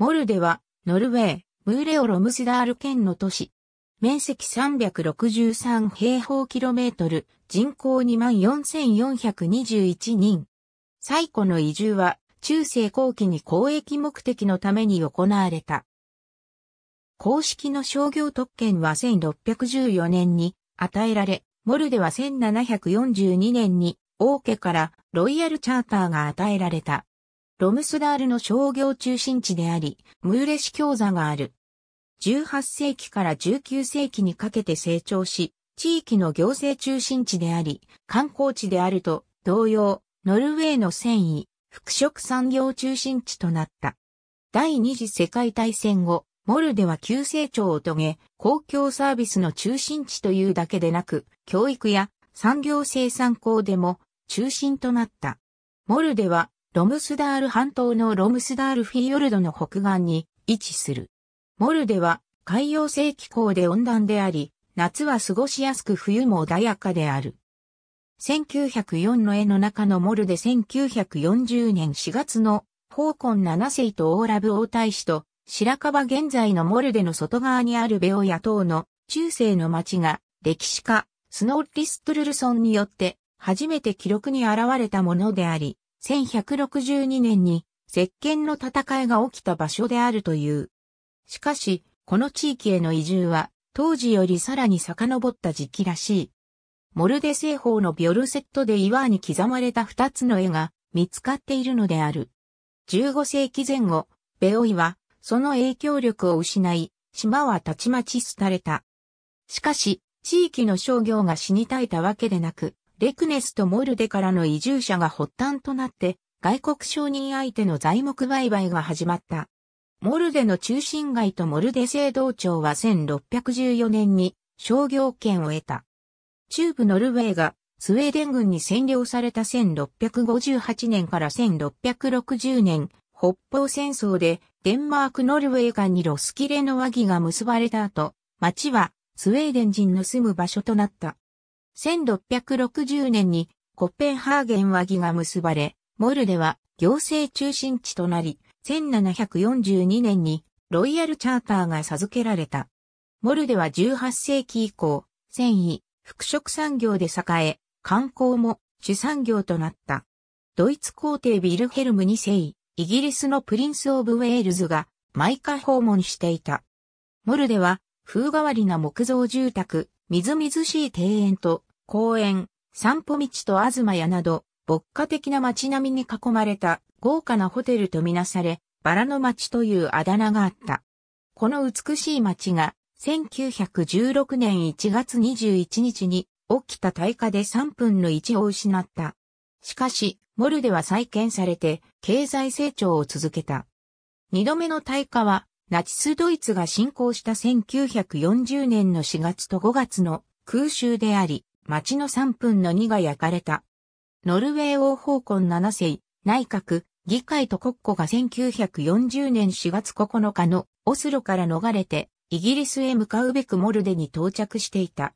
モルデは、ノルウェー、ムーレオロムスダール県の都市。面積363平方キロメートル、人口24,421人。最古の移住は、中世後期に交易目的のために行われた。公式の商業特権は1614年に与えられ、モルデは1742年に王家からロイヤルチャーターが与えられた。ロムスダールの商業中心地であり、ムーレシ教座がある。18世紀から19世紀にかけて成長し、地域の行政中心地であり、観光地であると同様、ノルウェーの繊維、服飾産業中心地となった。第二次世界大戦後、モルでは急成長を遂げ、公共サービスの中心地というだけでなく、教育や産業生産校でも中心となった。モルではロムスダール半島のロムスダールフィヨルドの北岸に位置する。モルデは海洋性気候で温暖であり、夏は過ごしやすく冬も穏やかである。1904の絵の中のモルデ1940年4月のフォーコン7世とオーラブ王太子と白樺現在のモルデの外側にあるベオヤ島の中世の町が歴史家スノーリストルルソンによって初めて記録に現れたものであり、1162年に石鹸の戦いが起きた場所であるという。しかし、この地域への移住は当時よりさらに遡った時期らしい。モルデ西方のビョルセットで岩に刻まれた二つの絵が見つかっているのである。15世紀前後、ベオイはその影響力を失い、島はたちまち廃れた。しかし、地域の商業が死に絶えたわけでなく、レクネスとモルデからの移住者が発端となって、外国商人相手の材木売買が始まった。モルデの中心街とモルデ聖道庁は1614年に商業権を得た。中部ノルウェーがスウェーデン軍に占領された1658年から1660年、北方戦争でデンマーク・ノルウェー間にロスキレの和議が結ばれた後、町はスウェーデン人の住む場所となった。1660年にコッペンハーゲン和議が結ばれ、モルデは行政中心地となり、1742年にロイヤルチャーターが授けられた。モルデは18世紀以降、繊維、服飾産業で栄え、観光も主産業となった。ドイツ皇帝ビルヘルム2世、イギリスのプリンス・オブ・ウェールズが毎回訪問していた。モルデは風変わりな木造住宅、みずみずしい庭園と公園、散歩道と東屋など、牧歌的な街並みに囲まれた豪華なホテルとみなされ、バラの街というあだ名があった。この美しい街が1916年1月21日に起きた大火で3分の1を失った。しかし、モルでは再建されて経済成長を続けた。二度目の大火はナチスドイツが侵攻した1940年の4月と5月の空襲であり、町の3分の2が焼かれた。ノルウェー王法根7世、内閣、議会と国庫が1940年4月9日のオスロから逃れてイギリスへ向かうべくモルデに到着していた。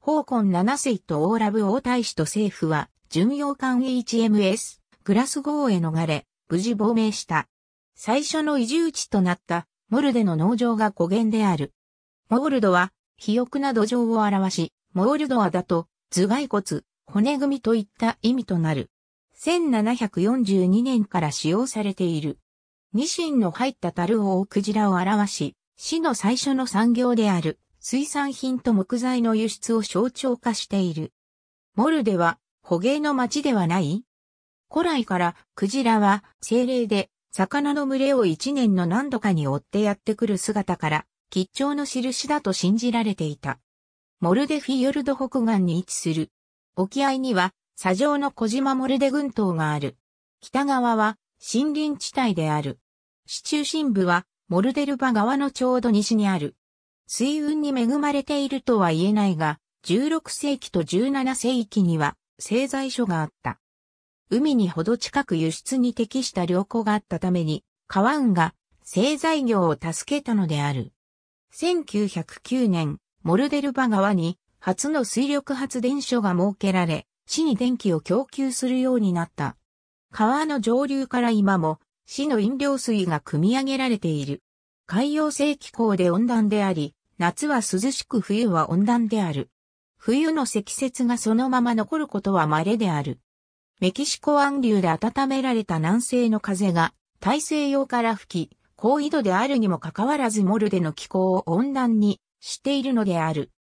法根7世とオーラブ王太子と政府は巡洋艦 HMS グラスゴーへ逃れ、無事亡命した。最初の移住地となったモルデの農場が語源である。モールドは、肥沃な土壌を表し、モールドアだと、頭蓋骨、骨組みといった意味となる。1742年から使用されている。ニシンの入った樽を追うクジラを表し、市の最初の産業である水産品と木材の輸出を象徴化している。モルデは捕鯨の町ではない古来からクジラは精霊で魚の群れを一年の何度かに追ってやってくる姿から、吉兆の印だと信じられていた。モルデフィヨルド北岸に位置する。沖合には、砂上の小島モルデ群島がある。北側は森林地帯である。市中心部はモルデルバ川のちょうど西にある。水運に恵まれているとは言えないが、16世紀と17世紀には製材所があった。海にほど近く輸出に適した良港があったために、川運が製材業を助けたのである。1909年、モルデルバ川に初の水力発電所が設けられ、市に電気を供給するようになった。川の上流から今も市の飲料水が汲み上げられている。海洋性気候で温暖であり、夏は涼しく冬は温暖である。冬の積雪がそのまま残ることは稀である。メキシコ湾流で温められた南西の風が大西洋から吹き、高緯度であるにもかかわらずモルデの気候を温暖にしているのである。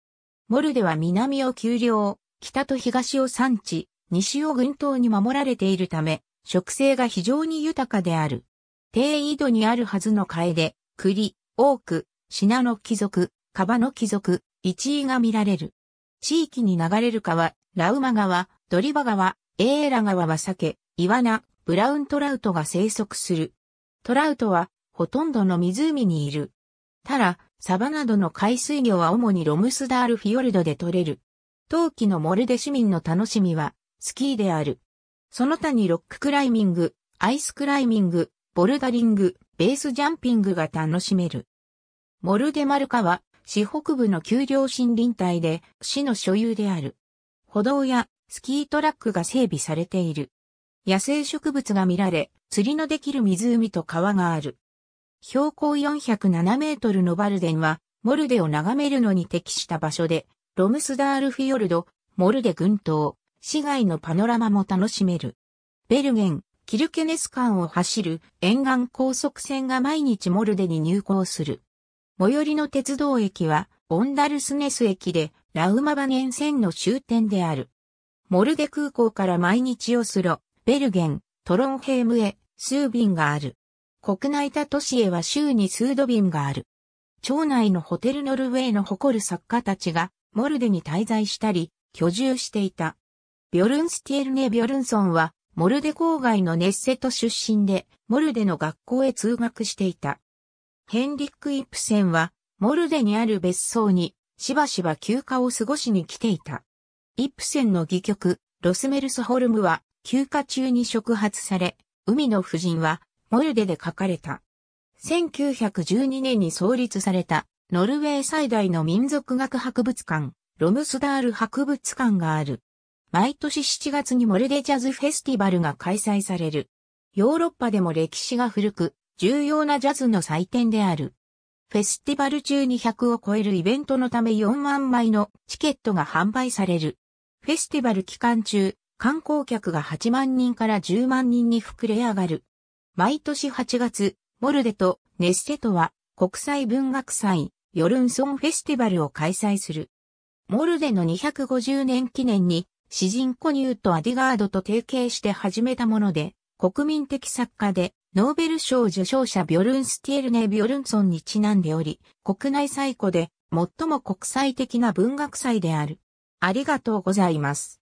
モルデは南を丘陵、北と東を山地、西を群島に守られているため、植生が非常に豊かである。低緯度にあるはずのカエデ、栗、オーク、シナノ貴族、カバの貴族、イチイが見られる。地域に流れる川、ラウマ川、ドリバ川、エーラ川は鮭、イワナ、ブラウントラウトが生息する。トラウトはほとんどの湖にいる。タラ、サバなどの海水魚は主にロムスダールフィヨルドで取れる。冬季のモルデ市民の楽しみはスキーである。その他にロッククライミング、アイスクライミング、ボルダリング、ベースジャンピングが楽しめる。モルデマルカは、市北部の丘陵森林帯で、市の所有である。歩道やスキートラックが整備されている。野生植物が見られ、釣りのできる湖と川がある。標高407メートルのバルデンは、モルデを眺めるのに適した場所で、ロムスダールフィヨルド、モルデ群島、市街のパノラマも楽しめる。ベルゲン、キルケネス間を走る沿岸高速船が毎日モルデに入港する。最寄りの鉄道駅は、オンダルスネス駅で、ラウマバネン線の終点である。モルデ空港から毎日オスロ、ベルゲン、トロンヘームへ、数便がある。国内他都市へは週に数度便がある。町内のホテルノルウェーの誇る作家たちが、モルデに滞在したり、居住していた。ビョルンスティエルネ・ビョルンソンは、モルデ郊外のネッセト出身で、モルデの学校へ通学していた。ヘンリック・イプセンは、モルデにある別荘に、しばしば休暇を過ごしに来ていた。イプセンの戯曲、ロスメルスホルムは、休暇中に触発され、海の夫人は、モルデで書かれた。1912年に創立された、ノルウェー最大の民族学博物館、ロムスダール博物館がある。毎年7月にモルデジャズフェスティバルが開催される。ヨーロッパでも歴史が古く、重要なジャズの祭典である。フェスティバル中に100を超えるイベントのため4万枚のチケットが販売される。フェスティバル期間中、観光客が8万人から10万人に膨れ上がる。毎年8月、モルデとネッセトは国際文学祭、ヨルンソンフェスティバルを開催する。モルデの250年記念に詩人コニューとアディガードと提携して始めたもので、国民的作家で、ノーベル賞受賞者ビョルンスティエルネ・ビョルンソンにちなんでおり、国内最古で最も国際的な文学祭である。ありがとうございます。